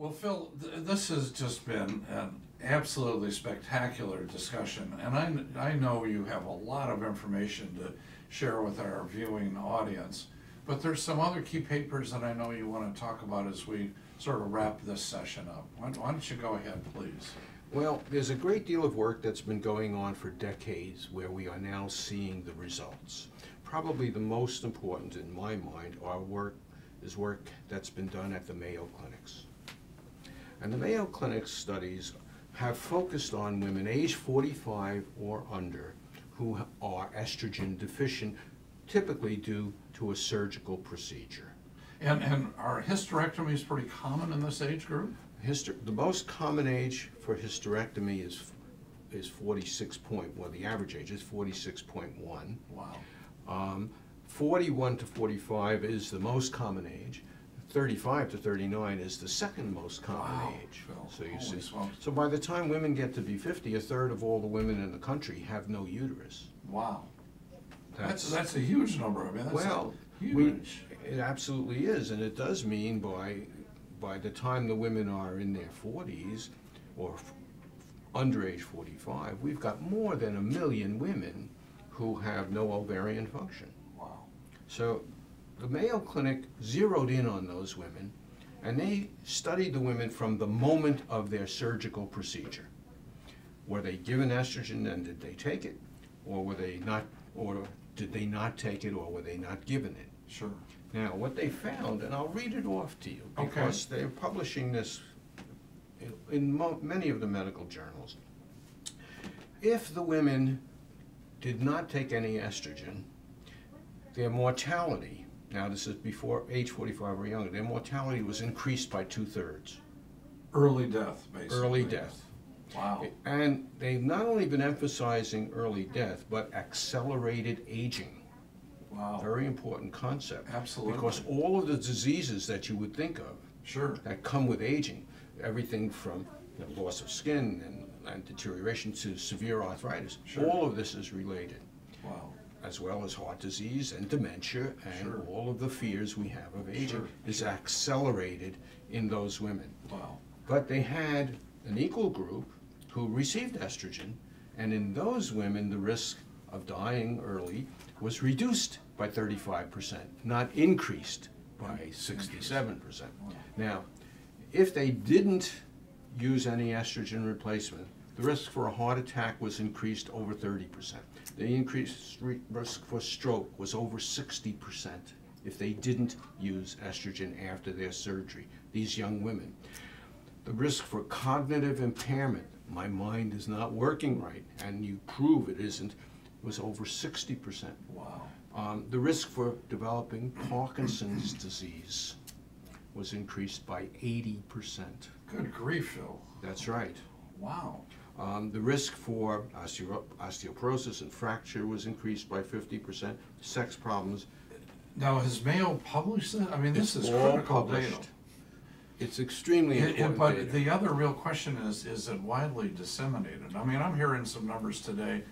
Well, Phil, th- this has just been an absolutely spectacular discussion, and I, I know you have a lot of information to share with our viewing audience, but there's some other key papers that I know you want to talk about as we sort of wrap this session up. Why why don't you go ahead, please? Well, there's a great deal of work that's been going on for decades where we are now seeing the results. Probably the most important in my mind are work, is work that's been done at the Mayo Clinics. And the Mayo Clinic studies have focused on women age 45 or under who are estrogen deficient, typically due to a surgical procedure. And, and are hysterectomies pretty common in this age group? Hyster- the most common age for hysterectomy is, is 46 point, well, the average age is 46.1. Wow. Um, 41 to 45 is the most common age. 35 to 39 is the second most common Wow, age. Phil. So you Holy see, smokes. so by the time women get to be 50, a third of all the women in the country have no uterus. Wow. That's, that's a huge number, I mean, that's Well, we, huge. it absolutely is, and it does mean by, by the time the women are in their forties or f- under age forty-five, we've got more than a million women who have no ovarian function. Wow. So the Mayo Clinic zeroed in on those women, and they studied the women from the moment of their surgical procedure. Were they given estrogen and did they take it? Or were they not, or did they not take it, or were they not given it? Sure. Now, what they found, and I'll read it off to you, Okay. because they're publishing this in- many of the medical journals. If the women did not take any estrogen, their mortality, now this is before age 45 or younger, their mortality was increased by two-thirds. Early death, basically. Early death. Wow. And they've not only been emphasizing early death, but accelerated aging. Wow. Very important concept. Absolutely. Because all of the diseases that you would think of Sure. that come with aging, everything from loss of skin and, and deterioration to severe arthritis, Sure. all of this is related, Wow. As well as heart disease and dementia and Sure. all of the fears we have of aging Sure, is sure. accelerated in those women. Wow. But they had an equal group who received estrogen, and in those women, the risk of dying early was reduced by 35%, not increased by 67%. Now, if they didn't use any estrogen replacement, the risk for a heart attack was increased over 30%. The increased risk for stroke was over 60% if they didn't use estrogen after their surgery, these young women. The risk for cognitive impairment, my mind is not working right, and you prove it isn't, was over 60%. Wow. Um, the risk for developing Parkinson's disease was increased by 80%. Good grief, Phil. That's right. Wow. Um, the risk for osteoporosis and fracture was increased by 50%. Sex problems, Now, has Mayo published that? I mean, this it's is all critical data. It's extremely It- it- important But data. the other real question is, is it widely disseminated? I mean, I'm hearing some numbers today.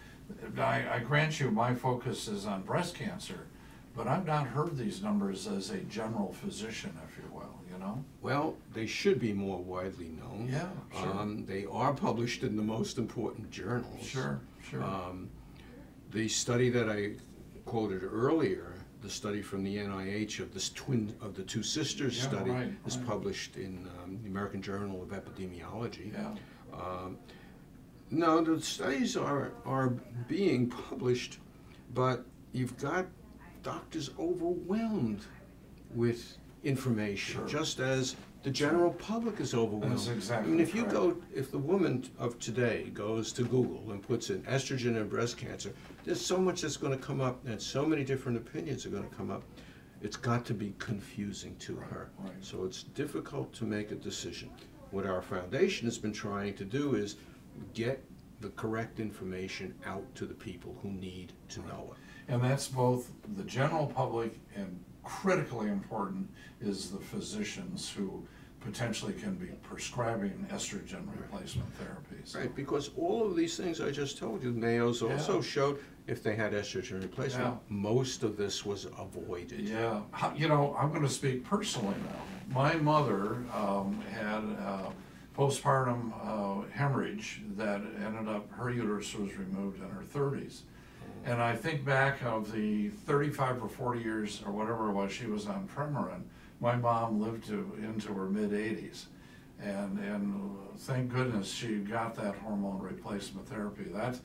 I, I grant you, my focus is on breast cancer, but I've not heard these numbers as a general physician, if you will, you know? Well, they should be more widely known. Yeah, sure. Um, they are published in the most important journals. Sure, sure. Um, the study that I quoted earlier, the study from the NIH of this twin of the two sisters Yeah, study, right, is right. published in um, the American Journal of Epidemiology. Yeah, Um, no, the studies are are being published, but you've got doctors overwhelmed with information, Sure. just as the general public is overwhelmed. That's exactly I mean, if you correct. go, if the woman of today goes to Google and puts in estrogen and breast cancer, there's so much that's going to come up, and so many different opinions are going to come up. It's got to be confusing to her. right. So it's difficult to make a decision. What our foundation has been trying to do is get the correct information out to the people who need to know it. and that's both the general public and critically important is the physicians who potentially can be prescribing estrogen replacement therapies. Right, because all of these things I just told you, Mayo's also Yeah. showed if they had estrogen replacement, Yeah. most of this was avoided. Yeah, you know, I'm gonna speak personally now. My mother, um, had, uh, postpartum, uh, hemorrhage that ended up, her uterus was removed in her thirties. And I think back of the thirty-five or forty years or whatever it was she was on Premarin, my mom lived to, into her mid-eighties. And, and thank goodness she got that hormone replacement therapy. That,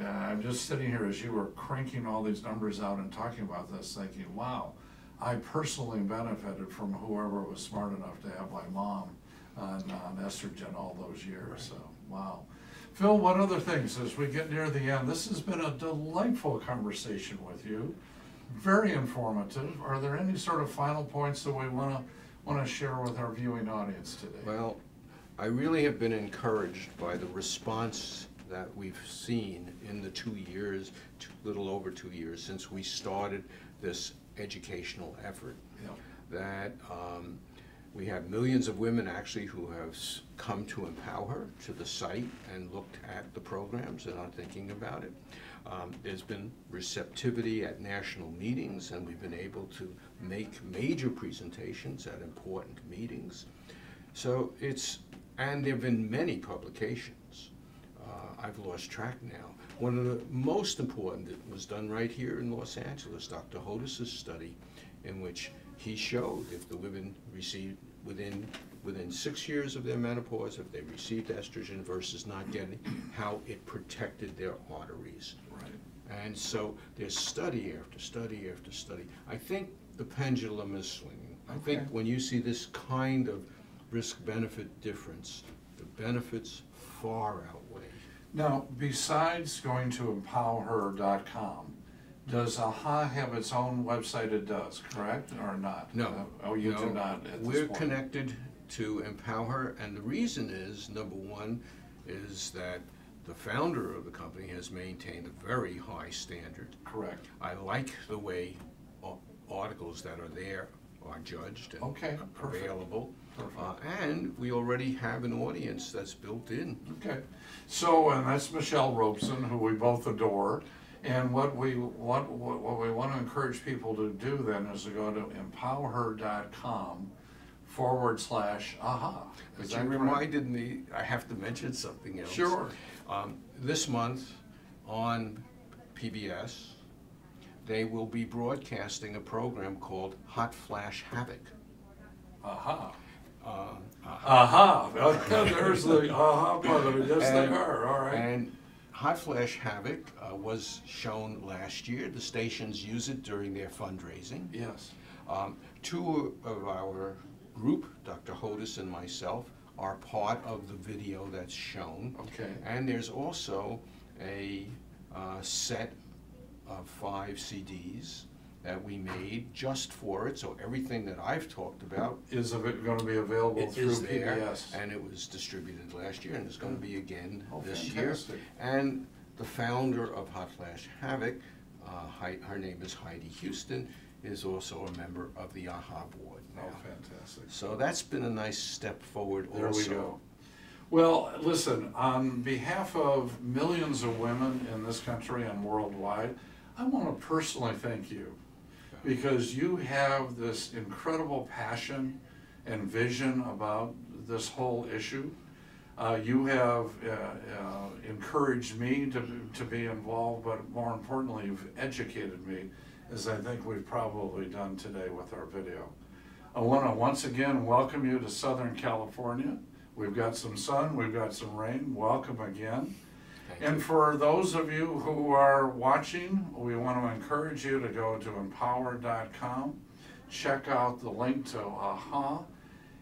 uh, I'm just sitting here as you were cranking all these numbers out and talking about this, thinking, wow, I personally benefited from whoever was smart enough to have my mom on, on estrogen all those years, so, wow. Phil, what other things, as we get near the end, this has been a delightful conversation with you, very informative. Are there any sort of final points that we wanna, wanna share with our viewing audience today? Well, I really have been encouraged by the response that we've seen in the two years, two- little over two years, since we started this educational effort. Yeah. That um, we have millions of women actually who have come to Empower to the site and looked at the programs and are thinking about it. Um, There's been receptivity at national meetings, and we've been able to make major presentations at important meetings. So it's, and there've been many publications. Uh, I've lost track now. One of the most important that was done right here in Los Angeles, Dr. Hodis's study, in which he showed if the women received, within, within six years of their menopause, if they received estrogen versus not getting, how it protected their arteries. Right. And so there's study after study after study. I think the pendulum is swinging. I think when you see this kind of risk-benefit difference, the benefits far outweigh. Now, besides going to empowher.com, does AHA have its own website it does, correct, or not? No. Oh, you do not We're connected to Empower, and the reason is, number one, is that the founder of the company has maintained a very high standard. Correct. I like the way articles that are there are judged and Okay, perfect. available. Perfect. Uh, And we already have an audience that's built in. Okay, so, and that's Michelle Robson, who we both adore. And what we, what, what what we want to encourage people to do then is to go to empowher.com forward slash AHA. Is But you reminded me, I have to mention something else. Sure. Um, This month on PBS, they will be broadcasting a program called Hot Flash Havoc. AHA. Uh, uh, Aha, there's the aha part of it, yes, they And- are, all right. And Hot Flash Havoc uh, was shown last year. The stations use it during their fundraising. Yes, Um, Two of our group, Dr. Hodis and myself, are part of the video that's shown. okay, And there's also a uh, set of five CDs that we made just for it. So everything that I've talked about is it gonna be available through is there. PBS? And it was distributed last year and it's going to be again Oh, this year. fantastic. And the founder of Hot Flash Havoc, uh, Hei- her name is Heidi Houston, is also a member of the AHA board Oh, now. fantastic. So that's been a nice step forward also. There we go. Well, listen, on behalf of millions of women in this country and worldwide, I want to personally thank you because you have this incredible passion and vision about this whole issue. Uh, you have uh, uh, encouraged me to, to be involved, but more importantly, you've educated me, as I think we've probably done today with our video. I want to once again welcome you to Southern California. We've got some sun, we've got some rain. Welcome again. Thank And you. for those of you who are watching, we want to encourage you to go to empowher.com, check out the link to AHA.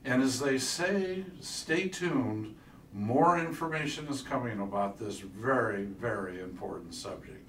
And as they say, stay tuned. More information is coming about this very, very important subject.